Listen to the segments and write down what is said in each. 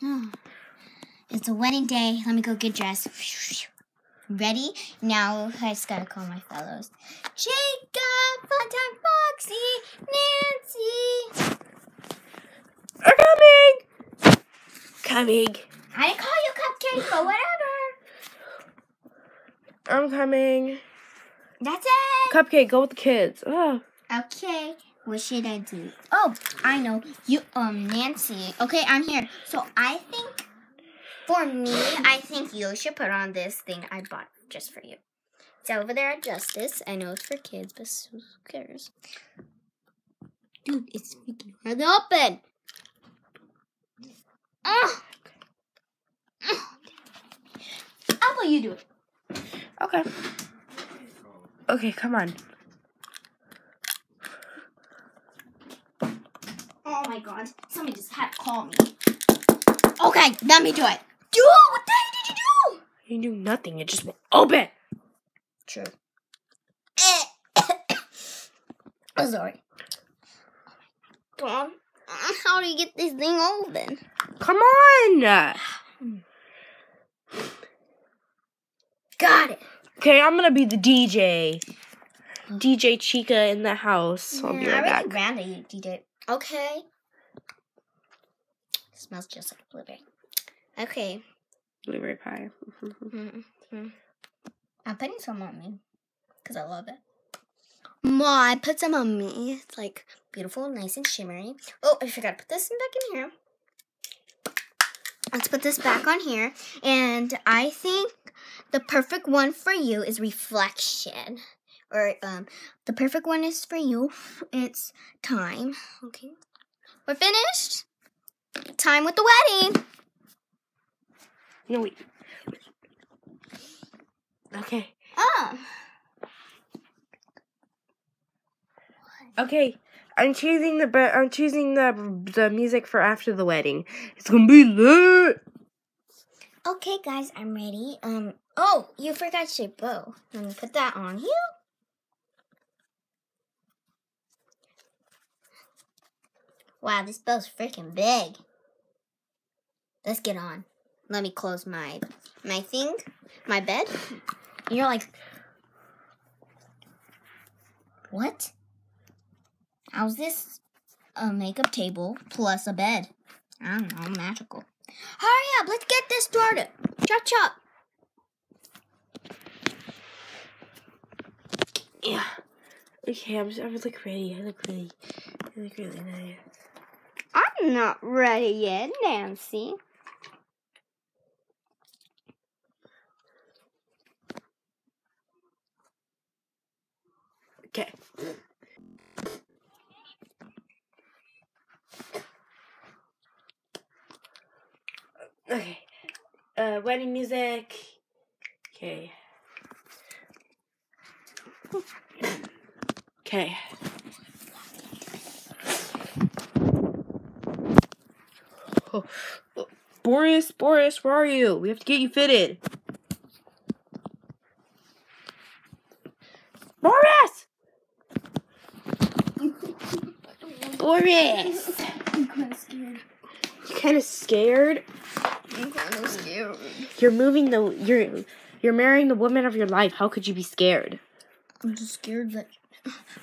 Hmm. It's a wedding day. Let me go get dressed. Ready? Now I just gotta call my fellows. Jacob, Funtime Foxy, Nancy. Are coming. Coming. I didn't call you Cupcake, but whatever. I'm coming. That's it. Cupcake, go with the kids. Oh. Okay. What should I do? Oh, I know. You um Nancy. Okay, I'm here. So I think for me, I think you should put on this thing I bought just for you. It's over there at Justice. I know it's for kids, but who cares? Dude, it's freaking hard to open. Ah. How about you do it? Okay. Okay, come on. Oh my god. Somebody just had to call me. Okay, let me do it. Dude, what the heck did you do? You do nothing. It just won't open. True. oh, sorry. Tom, how do you get this thing open? Come on. Got it. Okay, I'm gonna be the DJ. DJ Chica in the house. I'll be Yeah, right I back. already ran that did it. Okay. smells just like blueberry. Okay. Blueberry pie. Mm-hmm. I'm putting some on me because I love it. Ma, I put some on me. It's like beautiful, nice and shimmery. Oh, I forgot to put this back in here. Let's put this back on here. And I think the perfect one for you is reflection. Or um the perfect one is for you. It's time. Okay. We're finished. Time with the wedding. No, wait. Okay. Oh. Okay. I'm choosing the I'm choosing the the music for after the wedding. It's gonna be lit. Okay, guys, I'm ready. Um. Oh, you forgot your bow. Let me put that on you. Wow, this bow's freaking big. Let's get on. Let me close my my thing, my bed. You're like, what? How's this a makeup table plus a bed? I don't know, magical. Hurry up, let's get this started. Chop chop. Yeah. Okay, I'm I look ready. I look really, I look really nice. I'm not ready yet, Nancy. Okay. Okay. Uh, wedding music. Okay. Okay. Oh, oh, Boris, Boris, where are you? We have to get you fitted. Boris! Boris! I'm kind of scared. You kind of scared? I'm kind of scared. You're moving the you're you're marrying the woman of your life. How could you be scared? I'm just scared that.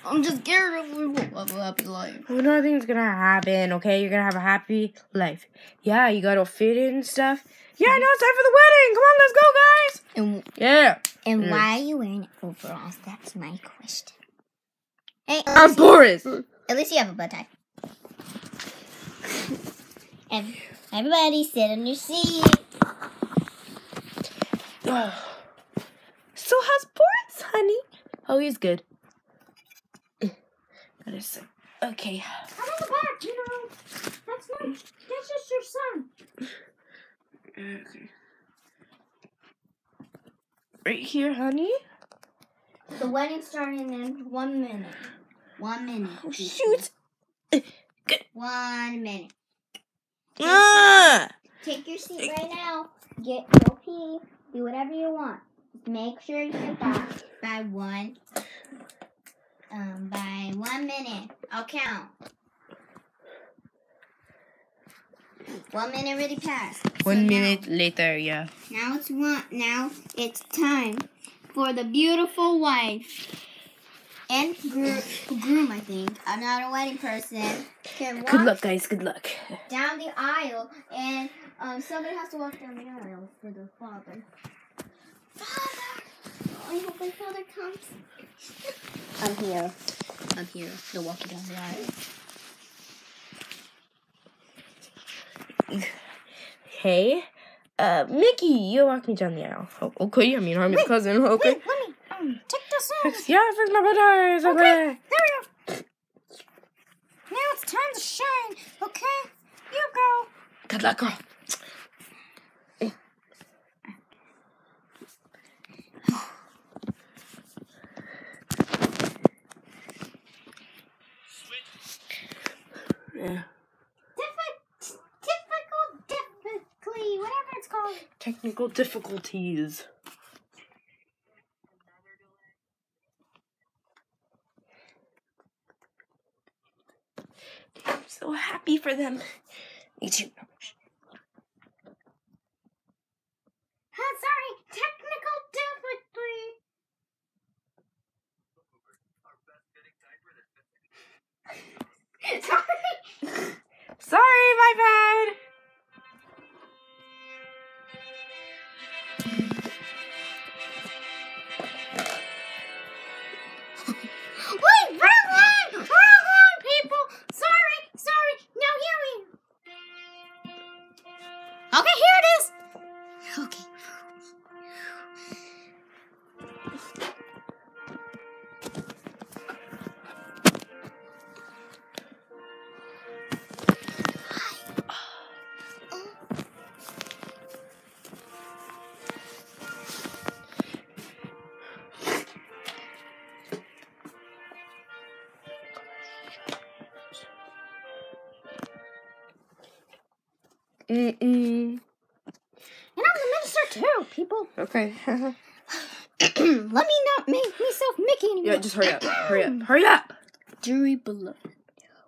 I'm just scared of we won't have a happy life. Well, nothing's gonna happen. Okay, you're gonna have a happy life. Yeah, you gotta fit in and stuff. Yeah, now it's time for the wedding. Come on, let's go, guys. And Yeah. and Mm. why are you wearing overalls? That's my question. Hey, I'm least, Boris. at least you have a bow tie. Everybody sit on your seat. So how's Boris, honey? Oh, he's good. That is okay. I'm in the back, you know. That's not. That's just your son. Okay. Right here, honey. The wedding's starting in one minute. One minute. Oh, shoot. One minute. Ah! Take your seat right now. Get go pee. Do whatever you want. Make sure you get back by one. One minute. I'll count. One minute already passed. One So now- minute later, yeah. Now it's one. Now it's time for the beautiful wife and gro- groom. I think I'm not a wedding person. Good luck, guys. Good luck. down the aisle, and um, somebody has to walk down the aisle for the father. Father, I hope my father comes. I'm here. I'm here. They're walking down the aisle. Hey, uh, Mickey, you walk me down the aisle. Oh, okay, I mean, I'm your cousin. Okay. Wait, let me um take this off. Yeah, fix my butters. Okay. There we go. Now it's time to shine. Okay, you go. Good luck, girl. Yeah. Diffi- difficult, difficultly, whatever it's called. Technical difficulties. I'm so happy for them. Me too. Mm-mm. And I'm the minister too, people. Okay. Let me not make myself Mickey anymore. yeah, just hurry up. Hurry up. Hurry up. Dearly beloved,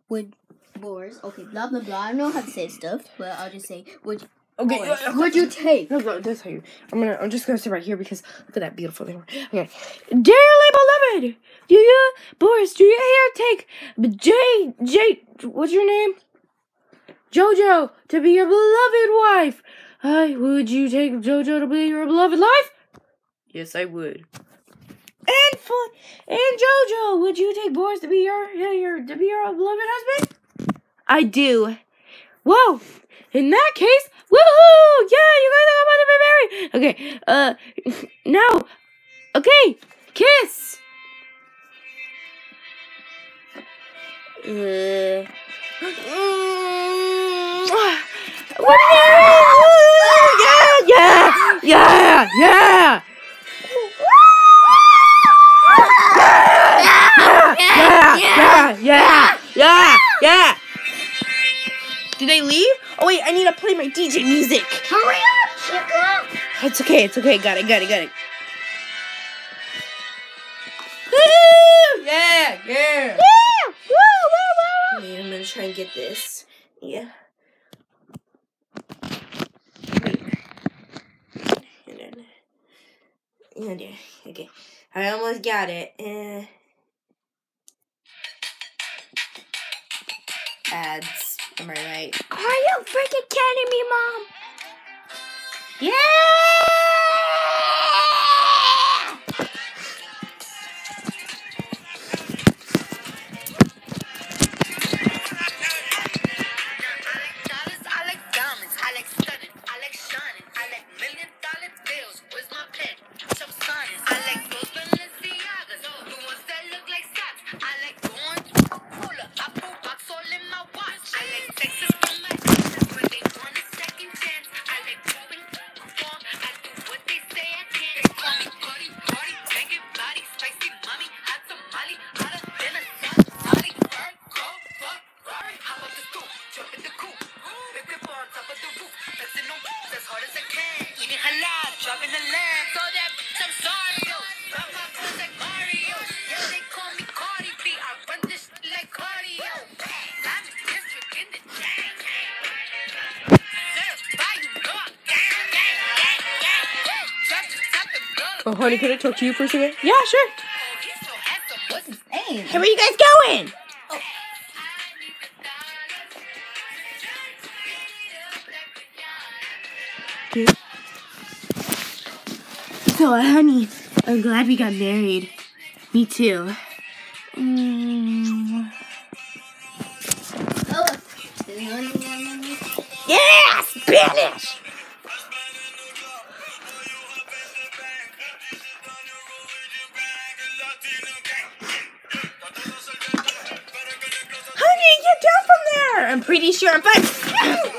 would Boris, okay, blah blah blah. I don't know how to say stuff, but I'll just say, would Okay. Boris, uh, would you take? No, no, that's how you. I'm gonna. I'm just gonna sit right here because look at that beautiful thing. Okay, dearly beloved, do you, Boris? Do you here take J J? What's your name? Jojo to be your beloved wife. I would you take Jojo to be your beloved wife? Yes, I would. And for and Jojo, would you take Boris to be your your, to be your beloved husband? I do. Whoa! In that case, woohoo! Yeah, you guys are about to be married. Okay, uh, now, okay, kiss. Uh! Woo! Yeah, yeah, yeah, yeah. Yeah, yeah, yeah, yeah. Did they leave? Oh wait, I need to play my DJ music. Hurry up, Chico! It's okay, it's okay. Got it, got it, got it. Woo! Yeah, yeah. Yeah! Woo, woo, woo! Okay, I'm gonna try and get this. Yeah. And then, and then, okay. I almost got it. Uh, ads. Am I right? Are you freaking kidding me, Mom? Yeah! Oh, honey, can I talk to you for a second? Yeah, sure. He's so. What's his Hey. Hey, where you guys going? So, honey, I'm glad we got married. Me too. Mm. Oh. Yeah, Spanish. Pretty sure I'm